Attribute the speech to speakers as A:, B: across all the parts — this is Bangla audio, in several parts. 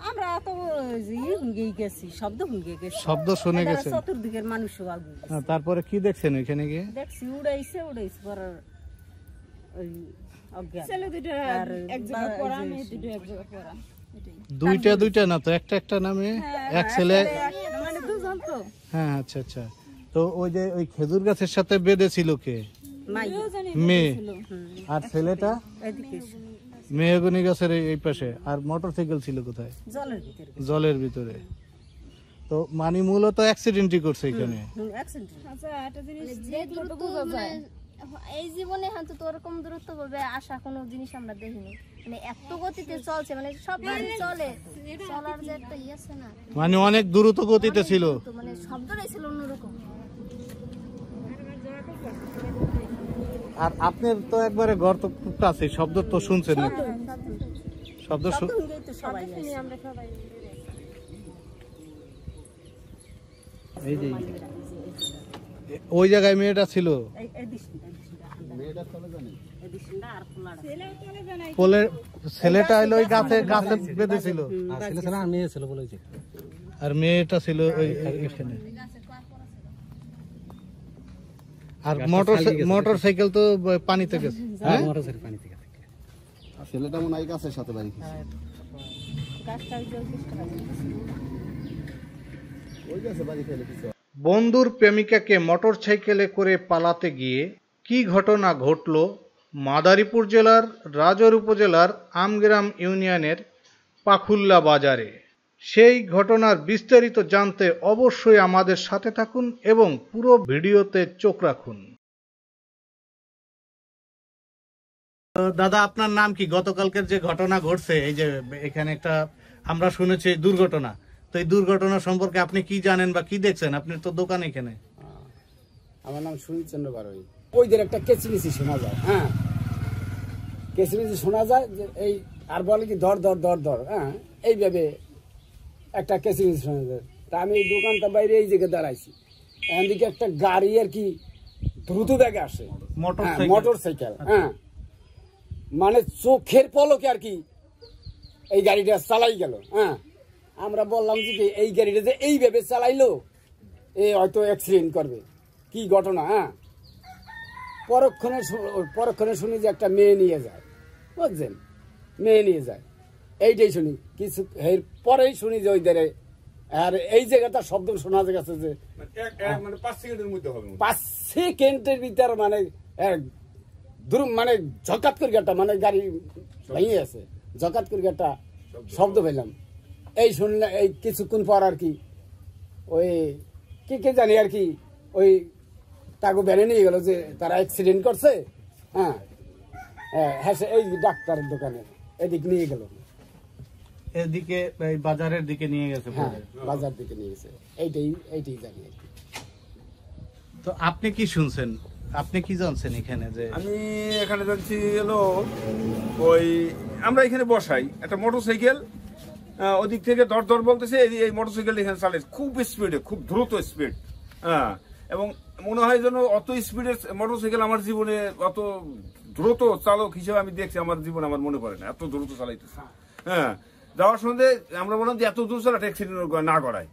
A: আমরা তো ইয়ে গেছি শব্দ হুঙ্গে গেছি।
B: শব্দ শুনে গেছেন।
A: চতুর্দিকের মানুষ
B: হ্যাঁ, তারপরে কি দেখছেন ওইখানে গিয়ে?
A: দেখছি উড়াইছে উড়াইছে পর ওই
B: দুইটা দুইটা না তো একটা একটা নামে এক ছেলে
A: মানে দুজন তো।
B: হ্যাঁ আচ্ছা আচ্ছা। তো ওই যে ওই খেজুর গাছের সাথে বেঁধেছিল কে? মেয়ে। আর ছেলেটা?
A: এদিকে
B: মেহগনি গাছের এই- পাশে। আর মোটর সাইকেল ছিল কোথায়?
A: জলের ভিতরে।
B: জলের ভিতরে। তো মানে মূলত অ্যাক্সিডেন্টই করছে এখানে।
C: আচ্ছা একটা জিনিস যায়
D: মানে এই জীবনে হয়তো তো ওরকম দ্রুত ভাবে আসা কোনো জিনিস আমরা দেখিনি। মানে এত গতিতে চলছে মানে সব গাড়ি চলে। চলার যে একটা ইয়ে আছে না।
B: মানে অনেক দ্রুত গতিতে ছিল।
D: মানে শব্দটাই ছিল অন্যরকম।
B: আর আপনার তো একবারে গর্ত খুব আছে শব্দ তো শুনছেন নাকি শব্দ
A: তো
B: এই যে ওই জায়গায় মেয়েটা ছিল?
C: না
B: ছেলেটা হলো ওই গাছে গাছে বেঁধেছিল। আর মেয়েটা ছিল ওই এখানে আর মোটর মোটর সাইকেল তো পানিতে গেছে। হ্যাঁ।
E: ছেলেটা মনে হয় গাছের সাথে বাড়ি।
A: ওই
E: গাছে। খেলে কিছু
B: বন্ধুর প্রেমিকাকে মোটর সাইকেলে করে পালাতে গিয়ে কি ঘটনা ঘটল মাদারীপুর জেলার রাজর উপজেলার আমগ্রাম ইউনিয়নের পাখুল্লা বাজারে? সেই ঘটনার বিস্তারিত জানতে অবশ্যই আমাদের সাথে থাকুন এবং পুরো ভিডিওতে চোখ রাখুন। দাদা আপনার নাম কি? গতকালকের যে ঘটনা ঘটছে এই যে এখানে একটা আমরা শুনেছি দুর্ঘটনা। তো এই দুর্ঘটনা সম্পর্কে আপনি কি জানেন বা কি দেখছেন? আপনি তো দোকান এখানে।
F: আমার নাম সুনীল চন্দ্র বারোই। ওইদের একটা কেচিমিচি শোনা যায় হ্যাঁ? কেচিমিচি শোনা যায় যে এই আর বলে কি ধর ধর ধর ধর হ্যাঁ? এইভাবে একটা শোনা তা আমি দোকানটা বাইরে এই জায়গায় দাঁড়াইছি। এদিকে একটা গাড়ি আর কি দ্রুত বেগে আসে। Motorcycle. হ্যাঁ। মানে চোখের পলকে আর কি এই গাড়িটা চালাই গেল হ্যাঁ। আমরা বললাম যে এই গাড়িটা যে এইভাবে চালাইলো এ হয়তো অ্যাক্সিডেন্ট করবে। কি ঘটনা হ্যাঁ। পরক্ষণে পরক্ষণে শুনি যে একটা মেয়ে নিয়ে যায় বুঝছেন? মেয়ে নিয়ে যায়। এইটাই শুনি। কিছু এর পরেই শুনি যে ওই ধারে। আর এই জায়গাটা শব্দ শোনা গেছে যে
G: মানে পাঁচ সেকেন্ডের
F: ভিতর মানে দুর মানে ঝকাত করে একটা মানে গাড়ি ভেঙে আছে ঝকাত করে একটা শব্দ পেলাম। এই শুনলে এই কিছুক্ষণ পর আর কি ওই কি কে জানি আর কি ওই তাকে বেড়ে নিয়ে গেল যে তারা অ্যাক্সিডেন্ট করছে হ্যাঁ। হ্যাঁ হ্যাঁ এই ডাক্তারের দোকানে এদিক নিয়ে গেল।
B: এদিকে এই বাজারের দিকে নিয়ে গেছে
F: হ্যাঁ বাজার দিকে নিয়ে গেছে। এইটাই এইটাই জানি
B: তো আপনি কি শুনছেন? আপনি কি জানছেন এখানে যে
G: আমি এখানে যাচ্ছি হলো ওই আমরা এখানে বসাই একটা মোটর সাইকেল ওদিক থেকে দর দর বলতেছে এই- এই মোটর সাইকেল এখানে চালে খুব স্পিডে খুব দ্রুত স্পিড হ্যাঁ। এবং মনে হয় যেন অত স্পিডের মোটর সাইকেল আমার জীবনে অত দ্রুত চালক হিসেবে আমি দেখছি আমার জীবনে আমার মনে পড়ে না এত দ্রুত চালাইতেছে। হ্যাঁ। যাওয়ার সঙ্গে আমরা বললাম যে এত দূর চালাটা অ্যাক্সিডেন্ট না করায়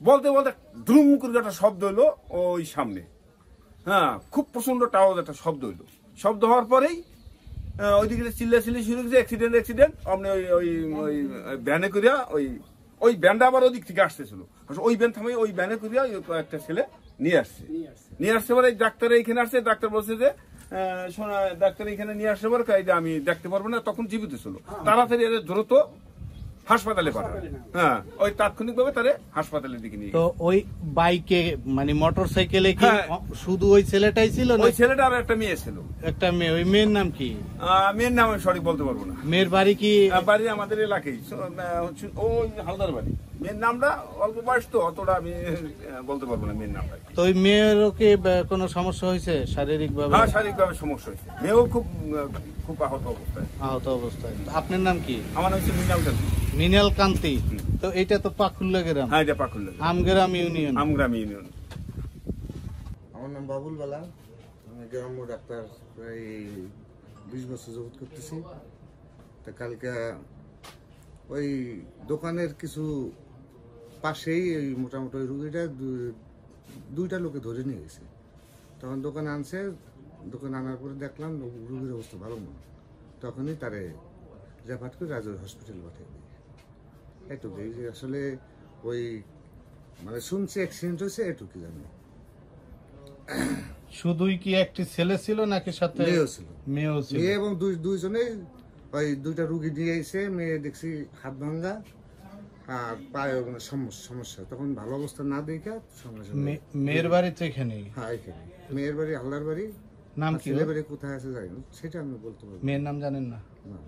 G: বলতে বলতে দ্রুম করে একটা শব্দ হলো ওই সামনে। হ্যাঁ খুব প্রচণ্ড টাওয়ার একটা শব্দ হইল। শব্দ হওয়ার পরেই ওইদিকে চিল্লা চিল্লি শুরু হয়েছে অ্যাক্সিডেন্ট অ্যাক্সিডেন্ট আপনি ওই ওই ওই ভ্যানে করিয়া ওই ওই ভ্যানটা আবার ওদিক থেকে আসতেছিল। ওই ভ্যান থামাই ওই ভ্যানে করিয়া ওই একটা ছেলে নিয়ে আসছে। নিয়ে আসতে পারে ডাক্তার এইখানে আসছে ডাক্তার বলছে যে শোনা ডাক্তার এখানে নিয়ে আসতে পারে আমি দেখতে পারব না তখন জীবিত ছিল। তাড়াতাড়ি এদের দ্রুত হাসপাতালে পাঠাবে। হ্যাঁ ওই তাৎক্ষণিকভাবে তারে হাসপাতালের দিকে নিয়ে
B: তো ওই বাইকে মানে মোটর সাইকেলে কি
G: হ্যাঁ।
B: শুধু ওই ছেলেটাই ছিল না?
G: ওই ছেলেটা আর একটা মেয়ে ছিল।
B: একটা মেয়ে ওই মেয়ের নাম কি?
G: আহ, মেয়ের নাম আমি সঠিক বলতে পারব না।
B: মেয়ের বাড়ি কি?
G: বাড়ি আমাদের এলাকায় হচ্ছে ওই হালদার বাড়ি। মেয়ের নামটা অল্প বয়স তো অতটা আমি বলতে পারব না মেয়ের নামটা।
B: তো ওই মেয়েরও কি কোনো সমস্যা হয়েছে শারীরিক ভাবে
G: হ্যাঁ শারীরিকভাবে সমস্যা হয়েছে। মেয়েও খুব খুব আহত অবস্থায়।
B: আহত অবস্থায়। আপনার নাম কি?
G: আমার নাম হচ্ছে মিনাল গান্ধী
B: মিনাল কান্তি। তো এটা তো পাকুল্লা গ্রাম।
G: হ্যাঁ এটা পাকুল্লা
B: আমগ্রাম ইউনিয়ন।
G: আমগ্রাম ইউনিয়ন।
E: আমার নাম বাবুল বালা। আমি গ্রাম্য ডাক্তার প্রায় বিশ বছর জগৎ করতেছি। তা কালকে ওই দোকানের কিছু পাশেই ওই মোটামুটি ওই রুগীটা দুইটা লোকে ধরে নিয়ে গেছে। তখন দোকানে আনছে দোকানে আনার পরে দেখলাম রুগীর অবস্থা ভালো না তখনই তারে রেফার করে রাজুর হসপিটাল পাঠিয়ে দিই। এটুকুই যে আসলে ওই মানে শুনছি অ্যাক্সিডেন্ট হয়েছে এটুকুই জানি।
B: শুধুই কি একটি ছেলে ছিল নাকি সাথে
E: মেয়েও ছিল।
B: মেয়েও ছিল?
E: মেয়ে এবং দুই দুইজনে ওই দুইটা রুগী দিয়ে এসে মেয়ে দেখছি হাত ভাঙ্গা। পায়ে মানে সমস্যা সমস্যা তখন ভালো অবস্থা না দেখে সঙ্গে সঙ্গে
B: মেয়ের বাড়িতে এখানেই।
E: হ্যাঁ এখানে মেয়ের বাড়ি হালদার বাড়ি?
B: নাম কি
E: ছেলের বাড়ি কোথায় আছে জানি না। সেটা আমি বলতে পারব
B: মেয়ের নাম জানেন না?
E: না।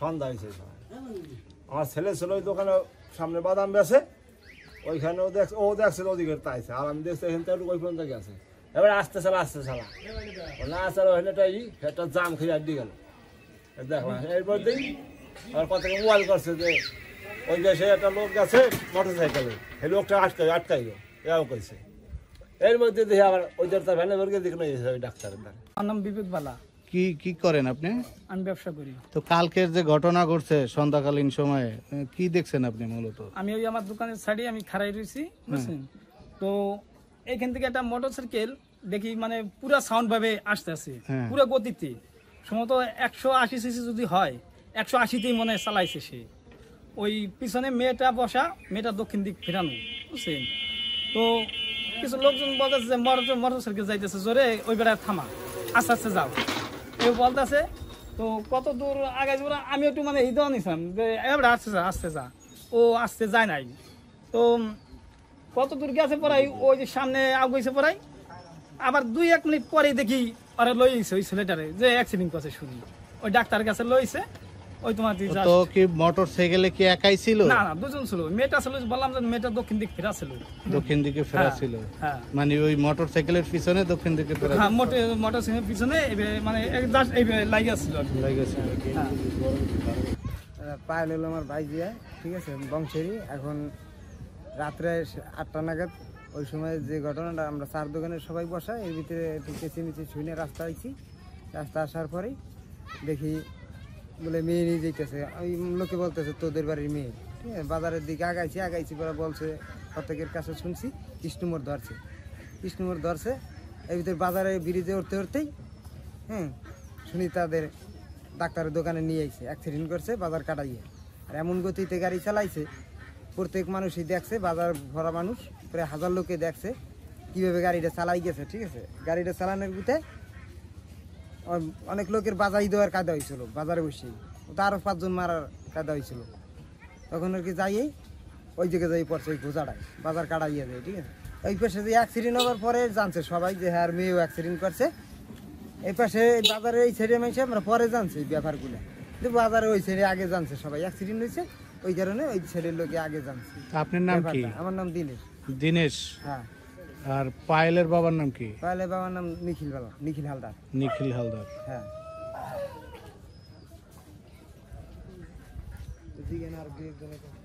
H: সন্ধ্যা হয়েছে। আমার ছেলে ছিল ওই দোকানে সামনে বাদাম বেছে ওইখানে ও দেখ ও দেখছে ওদিকে তাইছে। আর আমি দেখছি এখান থেকে ওই পর্যন্ত গেছে। এবার আসতে চালা আসতে চালা। না ওখানেটাই একটা জাম খেয়ে আড্ডি গেল। দেখলাম এরপর দিই আর কত মোবাইল করছে যে, ওই দেশে একটা লোক গেছে মোটর সাইকেলে এই লোকটা আটকাই আটকাইল এও কইছে। এর মধ্যে দেখি আবার ওই তার ভ্যানে দেখে নিয়ে ডাক্তারের
I: আমার নাম বিবেক বালা।
B: কি কি করেন আপনি?
I: আমি ব্যবসা করি।
B: তো কালকের যে ঘটনা ঘটছে সন্ধ্যাকালীন সময়ে কি দেখছেন আপনি মূলত?
I: আমি ওই আমার দোকানের সাইডে আমি খাড়াই রয়েছি বুঝছেন? তো এইখান থেকে একটা মোটর সাইকেল দেখি মানে পুরা সাউন্ড ভাবে আসতে আছে
B: হ্যাঁ।
I: পুরো গতিতে। সম্ভবত একশো আশি সিসি যদি হয় একশো আশিতেই মনে হয় চালাইছে সে। ওই পিছনে মেয়েটা বসা মেয়েটা দক্ষিণ দিক ফেরানো বুঝছেন? তো কিছু লোকজন বলতেছে যে মোটর মোটর সাইকেল যাইতেছে জোরে ওই বেড়ায় থামা আস্তে আস্তে যাও। কেউ বলতেছে, তো কত দূর আগে যাব আমি একটু মানে এই নিছিলাম যে এবার আসতে যা আসতে যা। ও আসতে যায় নাই। তো কত দূর গেছে পড়াই, ওই যে সামনে আগুয়েছে পড়াই, আবার দুই, এক মিনিট পরেই দেখি, আরে লইছে ওই ছেলেটারে, যে অ্যাক্সিডেন্ট করছে শুনি। ওই ডাক্তার কাছে লইছে ওই তোমার
B: তো কি মোটর সাইকেলে কি একাই ছিল?
I: না না দুজন ছিল। মেয়েটা ছিল বললাম যে মেয়েটা দক্ষিণ দিক ফেরা ছিল।
B: দক্ষিণ দিকে ফেরা
I: হ্যাঁ,
B: ছিল।
I: হ্যাঁ।
B: মানে ওই মোটর সাইকেলের পিছনে দক্ষিণ দিকে ফেরা
I: হ্যাঁ মোটর মোটর সাইকেলের পিছনে এবার মানে জাস্ট এই লাগিয়ে ছিল আর কি। হ্যাঁ।
J: পায়েল হলো আমার ভাই দিয়ে ঠিক আছে বংশেরই। এখন রাত্রে আটটা নাগাদ ওই সময় যে ঘটনাটা আমরা চার দোকানে সবাই বসা এর ভিতরে একটু চেঁচিমেচি শুনে রাস্তা আইছি। রাস্তা আসার পরেই দেখি বলে, মেয়ে নিয়ে যেতেছে ওই লোকে বলতেছে, তোদের বাড়ির মেয়ে। আছে, বাজারের দিকে আগাইছি আগাইছি পরে বলছে, প্রত্যেকের কাছে শুনছি কৃষ্ণমোর ধরছে। কৃষ্ণমোর ধরছে, এর ভিতরে বাজারে ব্রিজে উঠতে উঠতেই হ্যাঁ শুনি তাদের ডাক্তারের দোকানে নিয়ে আইছে অ্যাক্সিডেন্ট করছে বাজার কাটাইয়ে। আর এমন গতিতে গাড়ি চালাইছে, প্রত্যেক মানুষই দেখছে, বাজার ভরা মানুষ, প্রায় হাজার লোকে দেখছে, কীভাবে গাড়িটা চালাই গেছে, ঠিক আছে? গাড়িটা চালানোর অ- অনেক লোকের বাজাই দেওয়ার কায়দা হয়েছিল বাজারে বসেই। তো আরও পাঁচজন মারার কায়দা হয়েছিল। তখন আর কি যাইয়েই ওই দিকে যাই পড়ছে ওই ঘোষাটায় বাজার কাটাইয়ে যায় ঠিক আছে? ওই পাশে যে অ্যাক্সিডেন্ট হওয়ার পরে জানছে সবাই যে হ্যাঁ আর মেয়েও অ্যাক্সিডেন্ট করছে। এই পাশে বাজারে এই ছেড়ে মেয়েছে আমরা পরে জানছি এই ব্যাপারগুলো। কিন্তু বাজারে ওই ছেড়ে আগে জানছে সবাই অ্যাক্সিডেন্ট হয়েছে ওই কারণে ওই ছেলের লোকে আগে জানছে।
B: আপনার নাম কি?
J: আমার নাম দিনেশ।
B: দিনেশ?
J: হ্যাঁ।
B: আর পায়েলের বাবার নাম কি?
J: পায়েলের বাবার নাম নিখিল বাবা নিখিল হালদার।
B: নিখিল হালদার।
J: হ্যাঁ। আর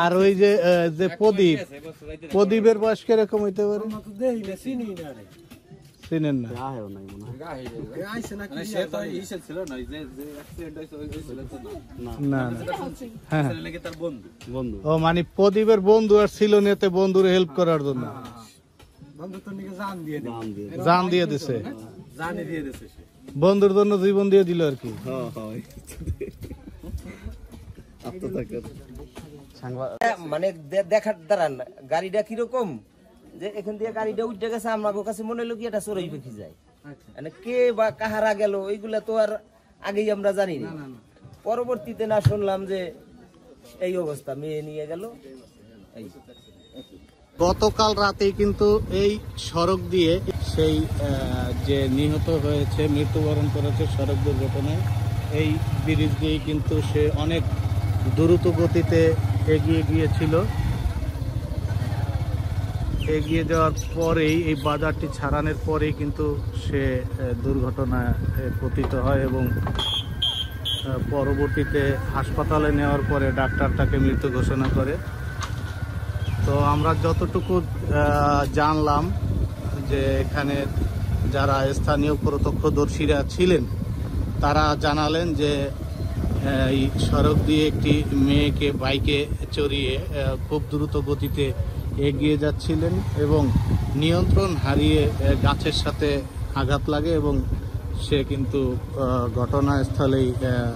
B: আর ওই যে যে প্রদীপ প্রদীপের বয়স কীরকম হইতে পারে? চিনেন না। না না হ্যাঁ ও মানে প্রদীপের বন্ধু আর ছিল নেতে বন্ধুর হেল্প করার জন্য। জান দিয়ে দিছে। বন্ধুর জন্য জীবন দিয়ে দিল আর কি।
K: মানে দেখার দাঁড়ান গাড়িটা কীরকম? যে এখান দিয়ে গাড়িটা উঠে গেছে আমার কাছে মনে হলো কি এটা চড়াই পাখি যায়। মানে কে বা কাহারা গেল এইগুলা তো আর আগেই আমরা জানি না। পরবর্তীতে না শুনলাম যে এই অবস্থা মেয়ে নিয়ে গেল। এই।
B: গতকাল রাতেই কিন্তু এই সড়ক দিয়ে সেই আহ, যে নিহত হয়েছে মৃত্যুবরণ করেছে সড়ক দুর্ঘটনায় এই ব্রিজ দিয়েই কিন্তু সে অনেক দ্রুত গতিতে এগিয়ে গিয়েছিল। এগিয়ে যাওয়ার পরেই এই বাজারটি ছাড়ানোর পরেই কিন্তু সে দুর্ঘটনায় পতিত হয় এবং পরবর্তীতে হাসপাতালে নেওয়ার পরে ডাক্তার তাকে মৃত ঘোষণা করে। তো আমরা যতটুকু জানলাম যে এখানে যারা স্থানীয় প্রত্যক্ষদর্শীরা ছিলেন, তারা জানালেন যে এই সড়ক দিয়ে একটি মেয়েকে বাইকে চড়িয়ে খুব দ্রুত গতিতে এগিয়ে যাচ্ছিলেন এবং নিয়ন্ত্রণ হারিয়ে গাছের সাথে আঘাত লাগে এবং সে কিন্তু ঘটনাস্থলেই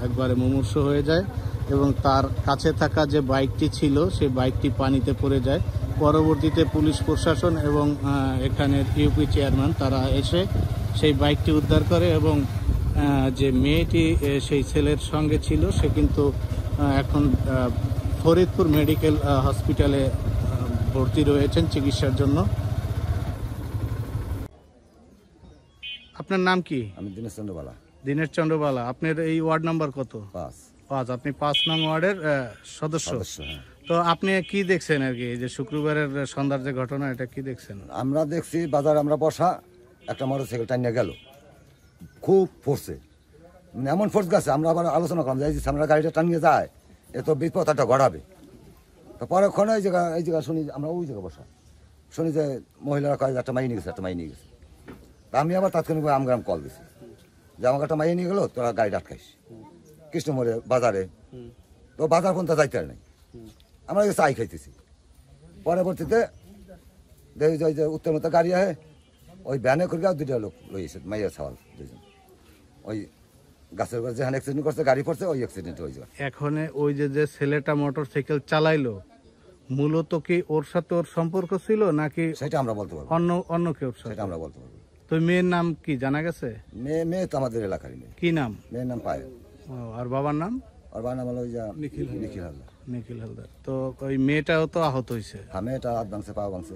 B: একবারে মুমূর্ষ হয়ে যায় এবং তার কাছে থাকা যে বাইকটি ছিল, সে বাইকটি পানিতে পড়ে যায়। পরবর্তীতে পুলিশ প্রশাসন এবং এখানের ইউপি চেয়ারম্যান তারা এসে সেই বাইকটি উদ্ধার করে এবং যে মেয়েটি সেই ছেলের সঙ্গে ছিল সে কিন্তু এখন ফরিদপুর মেডিকেল হসপিটালে ভর্তি রয়েছেন চিকিৎসার জন্য। আপনার নাম কি?
L: আমি দীনেশ চন্দ্রবালা।
B: দীনেশ চন্দ্রবালা আপনার এই ওয়ার্ড নাম্বার কত?
L: পাস
B: পাঁচ আপনি পাঁচ নং ওয়ার্ডের সদস্য।
L: হ্যাঁ।
B: তো আপনি কি দেখছেন আর কি? যে শুক্রবারের সন্ধ্যার যে ঘটনা এটা কি দেখছেন?
L: আমরা দেখছি বাজারে আমরা বসা একটা মোটরসাইকেল টানিয়ে গেল। খুব ফোর্সে মানে এমন ফোর্স গেছে, আমরা আবার আলোচনা করলাম যে এই যে সামনে গাড়িটা টানিয়ে যায় এত বিপদ একটা ঘটাবে। তো পরক্ষণে এই জায়গা এই জায়গা শুনি আমরা ওই জায়গায় বসা। শুনি যে মহিলারা কয় একটা মাই নিয়ে গেছে, একটা মাই নিয়ে গেছে। তা আমি আবার তাৎক্ষণিকভাবে আমগ্রাম কল দিছি। যে আমাকে একটা মাই নিয়ে গেলো, তোরা গাড়ি আটকাইস। কৃষ্ণমোড়ে বাজারে। তো বাজার কোনটা যাইতে আর নাই। আমরা চাই খাইতেছি। পরবর্তীতে দেখি যে উত্তর মতো গাড়ি আহে, ওই ভ্যানে করে দুইটা লোক লইছে, মাইয়া ছাওয়াল দুজন ওই গাছের উপর যেখানে অ্যাক্সিডেন্ট করছে গাড়ি পড়ছে ওই অ্যাক্সিডেন্ট হয়ে যায়
B: এখন ওই যে যে ছেলেটা মোটর সাইকেল চালাইলো মূলত কি ওর সাথে ওর সম্পর্ক ছিল নাকি
L: সেটা আমরা বলতে পারব
B: অন্য অন্য কেউ
L: সেটা আমরা বলতে পারব
B: তো মেয়ের নাম কি জানা গেছে?
L: মেয়ে মেয়ে তো আমাদের এলাকারই মেয়ে।
B: কি নাম?
L: মেয়ের নাম পায়
B: ও, আর বাবার নাম?
L: আর বাবার নাম হলো ওই যে নিখিল নিখিল হালদার।
B: নিখিল হালদার। তো ওই মেয়েটাও তো আহত হয়েছে?
L: হ্যাঁ মেয়েটা হাত ভাঙছে পা ভাঙছে।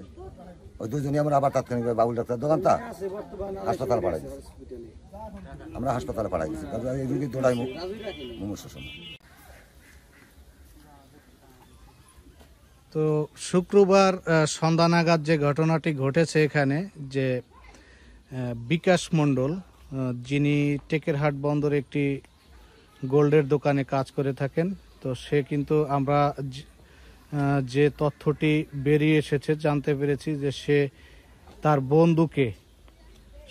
L: ওই দুজনই আমরা আবার তাৎক্ষণিক বাবুল ডাক্তার দোকানটা হাসপাতাল দিচ্ছি আমরা হাসপাতালে পাঠাই তারপরে দৌড়াই মুমূর্ষ সময়
B: তো শুক্রবার সন্ধ্যা নাগাদ যে ঘটনাটি ঘটেছে এখানে, যে বিকাশ মণ্ডল যিনি টেকেরহাট বন্দরে একটি গোল্ডের দোকানে কাজ করে থাকেন, তো সে কিন্তু আমরা যে তথ্যটি বেরিয়ে এসেছে, জানতে পেরেছি যে সে তার বন্ধুকে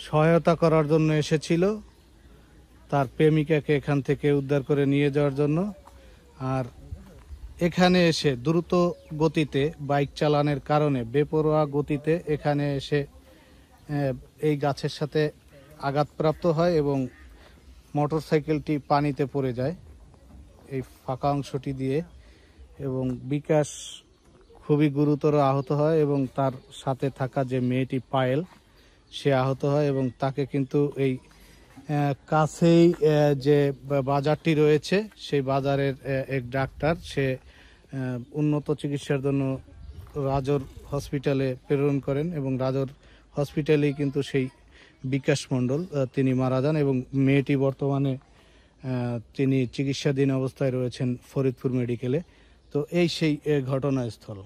B: সহায়তা করার জন্য এসেছিল তার প্রেমিকাকে এখান থেকে উদ্ধার করে নিয়ে যাওয়ার জন্য। আর এখানে এসে দ্রুত গতিতে বাইক চালানোর কারণে, বেপরোয়া গতিতে এখানে এসে এই গাছের সাথে আঘাতপ্রাপ্ত হয় এবং মোটর সাইকেলটি পানিতে পড়ে যায়। এই ফাঁকা অংশটি দিয়ে এবং বিকাশ খুবই গুরুতর আহত হয় এবং তার সাথে থাকা যে মেয়েটি পায়েল সে আহত হয় এবং তাকে কিন্তু এই কাছেই যে বাজারটি রয়েছে, সেই বাজারের এক ডাক্তার, সে উন্নত চিকিৎসার জন্য রাজর হসপিটালে প্রেরণ করেন এবং রাজর হসপিটালেই কিন্তু সেই বিকাশ মণ্ডল তিনি মারা যান এবং মেয়েটি বর্তমানে তিনি চিকিৎসাধীন অবস্থায় রয়েছেন ফরিদপুর মেডিকেলে। তো এই সেই ঘটনাস্থল।